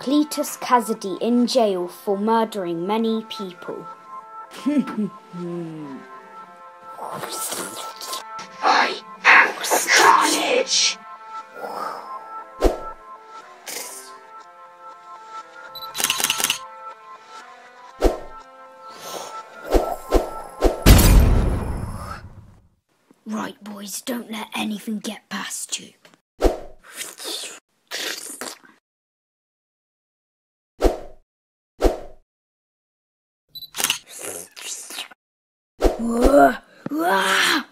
Cletus Kasady in jail for murdering many people. I am carnage. Right, boys, don't let anything get past you. 呃呃